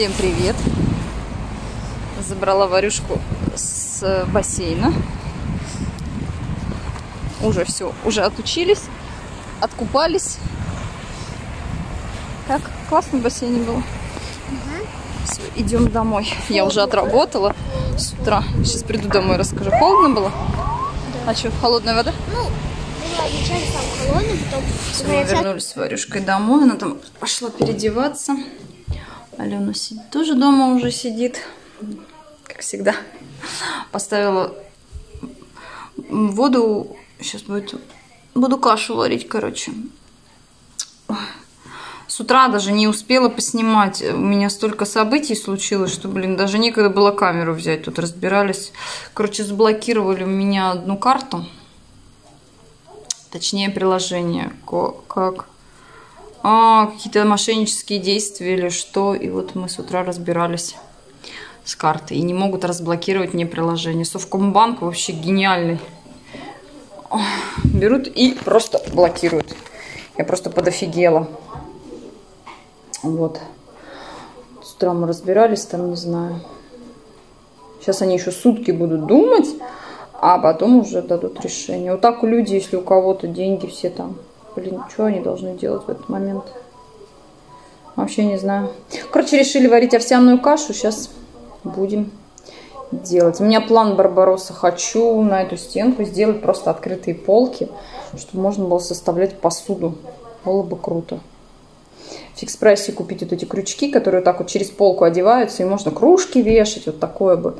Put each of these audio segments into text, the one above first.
Всем привет! Забрала Варюшку с бассейна. Уже все, уже отучились, откупались. Как классно в бассейне было. Все, идем домой. Я уже отработала с утра. Сейчас приду домой, расскажу. Холодно было? А что, холодная вода? Ну, вначале там холодно, потом Все, мы вернулись с Варюшкой домой. Она там пошла переодеваться. Алена сидит, тоже дома уже сидит, как всегда. Поставила воду, сейчас будет, буду кашу варить, короче. С утра даже не успела поснимать. У меня столько событий случилось, что, блин, даже некогда было камеру взять. Тут разбирались. Короче, заблокировали у меня одну карту. Точнее, приложение. Как а, какие-то мошеннические действия или что. И вот мы с утра разбирались с картой. И не могут разблокировать мне приложение. Совкомбанк вообще гениальный. Берут и просто блокируют. Я просто подофигела. Вот. С утра мы разбирались там, не знаю. Сейчас они еще сутки будут думать, а потом уже дадут решение. Вот так у людей, если у кого-то деньги все там Блин, что они должны делать в этот момент? Вообще не знаю. Короче, решили варить овсяную кашу. Сейчас будем делать. У меня план Барбароса. Хочу на эту стенку сделать просто открытые полки, чтобы можно было составлять посуду. Было бы круто. В фикс-прайсе купить вот эти крючки, которые так вот через полку одеваются, и можно кружки вешать. Вот такое бы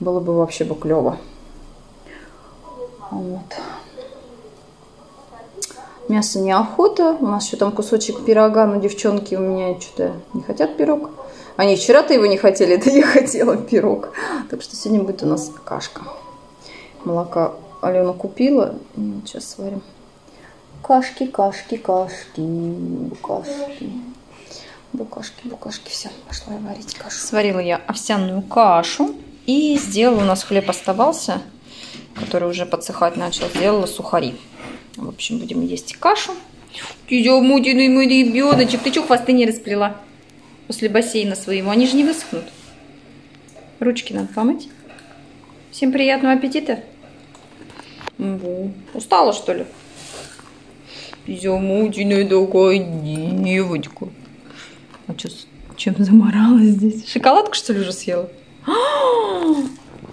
было бы вообще бы клево. Вот. Мясо неохота. У нас еще там кусочек пирога, но девчонки у меня что-то не хотят пирог. Они вчера-то его не хотели, да я хотела пирог. Так что сегодня будет у нас кашка. Молока Алена купила. Вот сейчас сварим. Кашки, кашки, кашки, букашки. Букашки, букашки. Все, пошла я варить кашу. Сварила я овсяную кашу. И сделала, у нас хлеб оставался, который уже подсыхать начал. Сделала сухари. В общем, будем есть кашу. Тетя Мутиный мой ребеночек, ты что хвосты не расплела? После бассейна своего. Они же не высохнут. Ручки надо помыть. Всем приятного аппетита. Угу. Устала, что ли? Замутиная такая девочка. А что, чем заморалась здесь? Шоколадку, что ли, уже съела?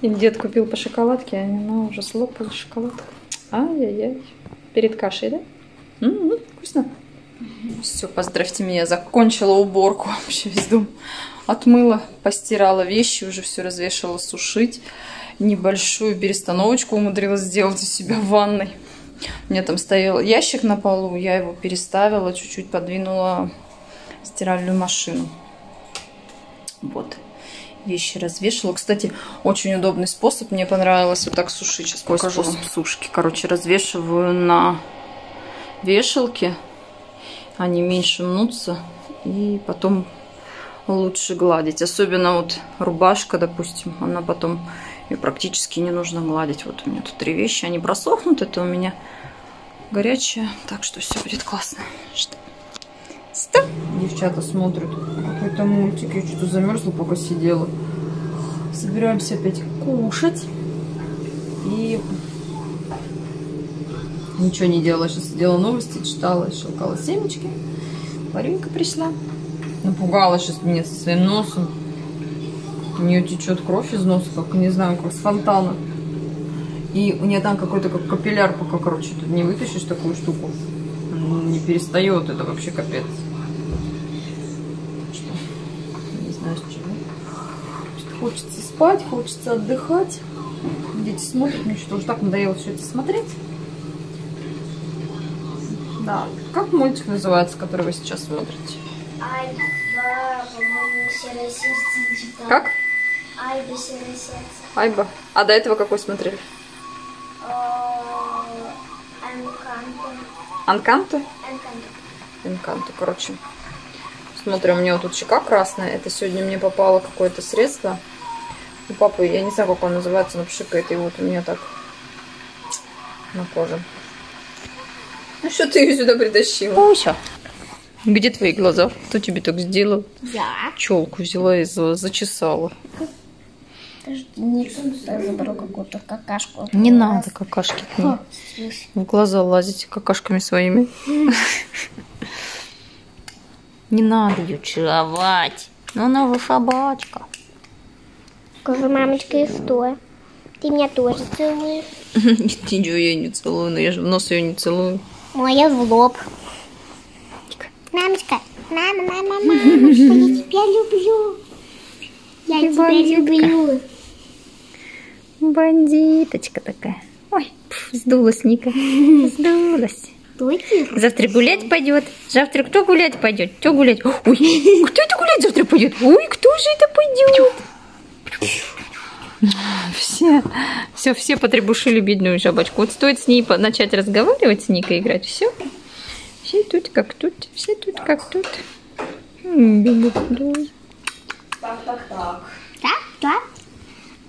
И дед купил по шоколадке, а она уже слопала шоколадку. Ай-яй-яй. Перед кашей, да? М-м, вкусно. Все, поздравьте меня, закончила уборку вообще весь дом. Отмыла, постирала вещи, уже все развешала сушить. Небольшую перестановочку умудрилась сделать у себя в ванной. У меня там стоял ящик на полу, я его переставила, чуть-чуть подвинула стиральную машину. Вот. Вещи развешивала. Кстати, очень удобный способ. Мне понравилось вот так сушить. Сейчас Какой покажу способ сушки. Короче, развешиваю на вешалке. Они меньше мнутся. И потом лучше гладить. Особенно вот рубашка, допустим, она потом ее практически не нужно гладить. Вот у меня тут три вещи, они просохнут. Это у меня горячая. Так что все будет классно. Что? Стоп! Девчата смотрят какой-то мультик. Я что-то замерзла, пока сидела. Собираемся опять кушать. И ничего не делала. Сейчас сидела новости, читала, щелкала семечки. Варенька пришла. Напугала сейчас меня со своим носом. У нее течет кровь из носа, как, не знаю, как с фонтана. И у нее там какой-то как капилляр, пока, короче, тут не вытащишь такую штуку. Не перестает, это вообще капец. Что, не знаю, с чего. Хочется спать, хочется отдыхать. Дети смотрят, мне что-то уж так надоело все это смотреть. Да. Как мультик называется, который вы сейчас смотрите? Айба, по-моему, серое сердце. Как? Айба, серое сердце. Айба. А до этого какой смотрели? О, Энканто. Анканто? Энканто. Энканто, короче. Смотрим, у меня вот тут щека красная. Это сегодня мне попало какое-то средство. У папы, я не знаю, как он называется, но пшикает. И вот у меня так на коже. Ну что ты ее сюда притащила? Пуся. Где твои глаза? Кто тебе так сделал? Я. Челку взяла и за- зачесала. Подожди, Никсон забрал какую-то какашку. Не надо какашки к ней. В глаза лазить какашками своими. Не надо ее целовать. Ну, она же собачка. Скажи, мамочка, и что? Ты меня тоже целуешь? Ничего я не целую, но я же в нос ее не целую. Ну, а я в лоб. Мамочка, мама, мама, мамочка, я тебя люблю. Я тебя люблю. Бандиточка такая. Ой, пф, сдулась Ника. Сдулась. Завтра гулять пойдет. Завтра кто гулять пойдет? Кто гулять? Ой, кто это гулять завтра пойдет? Ой, кто же это пойдет? Все, все, все потребушили бедную жабочку. Вот стоит с ней начать разговаривать, с Никой играть, все. Все тут как тут, все тут как тут. М, бедная. Да? Да?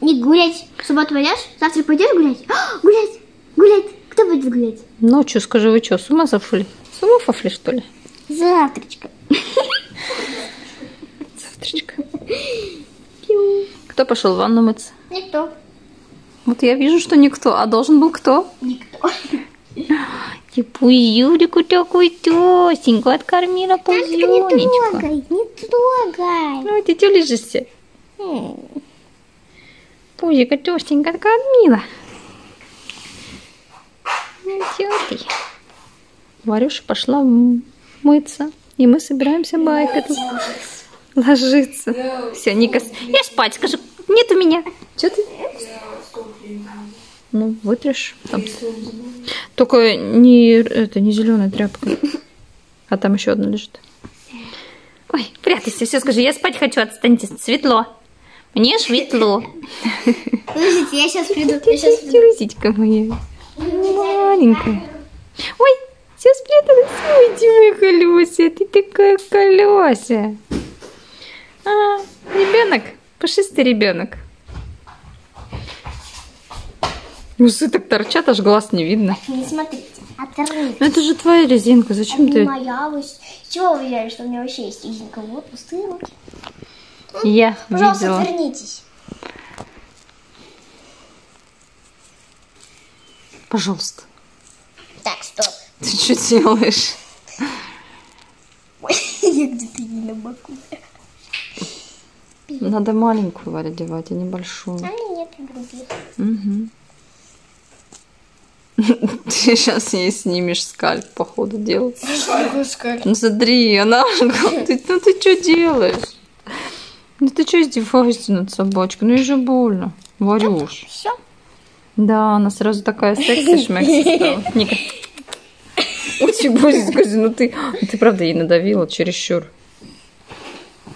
Не гулять. В субботу пойдешь? Завтра пойдешь гулять? А, гулять! Гулять! Кто будет гулять? Ночью скажи, вы что, с ума сошли? С ума сошли, что ли? Завтрачка. Завтрачка. Кто пошел в ванну мыться? Никто. Вот я вижу, что никто, а должен был кто? Никто. Типа Юрику такой тесеньку откормила Мамочка, не трогай, не трогай. Ну, тетя лежишься. Пузика тесенько откормила. Ну, чё ты? Варюша пошла мыться. И мы собираемся байкать. Ложиться. Все, Ника, я спать, скажи, нет у меня. Что ты? Ну, вытрешь. Там. Только не, это, не зеленая тряпка. А там еще одна лежит. Ой, прятайся, все скажи, я спать хочу, отстаньте, светло. Мне светло. Подождите, я сейчас приду. Я сейчас приду. Моя. Маленькая. Ой, все спряталась. Ой, моя колеся, ты такая колеся. А, ребенок, пушистый ребенок. Усы так торчат, аж глаз не видно. Не смотрите, оторвите. Ну это же твоя резинка, зачем Не ты? моя, вы с чего вы взяли, что у меня вообще есть резинка? Вот пустые руки. Я Пожалуйста, видела. отвернитесь. Пожалуйста. Так, стоп. Ты что делаешь? Я где-то не на боку. Надо маленькую Варя одевать, а не большую. А мне нет других. Угу. Ты сейчас ей снимешь скальп, по ходу дела. Ну смотри, она... Ты, ну ты что делаешь? Ну ты что издеваешься над собачкой? Ну ей же больно. Варюш. Все. Да, она сразу такая секси-шмекси стала. Ника. Очень больно, скажи, ну ты... Ты правда ей надавила чересчур.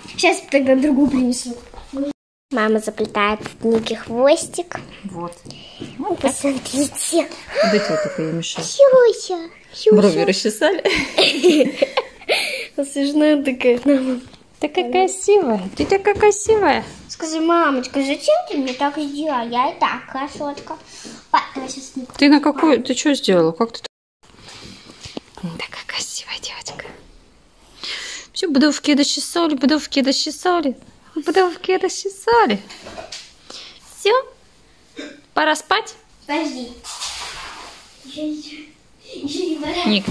Сейчас тогда другую принесу. Мама заплетает Нике хвостик. Вот. Ну, посмотрите. Вот эти вот такие мешают. Сюся. Брови расчесали. Смешная такая. Такая красивая. Ты такая красивая. Скажи, мамочка, зачем ты мне так сделала? Я и так красотка. Па, давай сейчас Нику. Ты на какой... Ты что сделала? Как ты... Такая красивая девочка. Все, буду дочесали, буду дочесали. Буду дочесали. Все? Пора спать? Подожди. Еще, еще, еще не пора. Ник.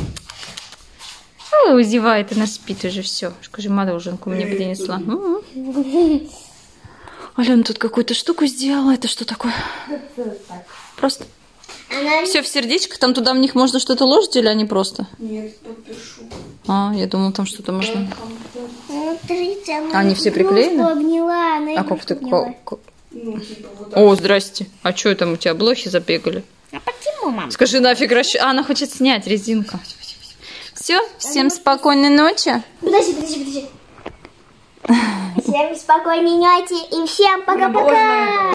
Ой, зевает, она спит уже все. Скажи, мороженку мне принесла. М-м. Алена тут какую-то штуку сделала. Это что такое? Просто Она все в сердечко. Там туда в них можно что-то ложить или они просто? Нет, подпишу. А, я думала, там что-то можно. Смотрите, она Они все приклеены? игрушку обняла, она А как ты... Ну, типа вот так. О, здрасте. А что там у тебя блохи забегали? А почему, мама? Скажи, нафиг расщ... А, она хочет снять резинку. Все, всем спокойной ночи. Подожди, подожди, подожди. Всем спокойной ночи и всем пока-пока.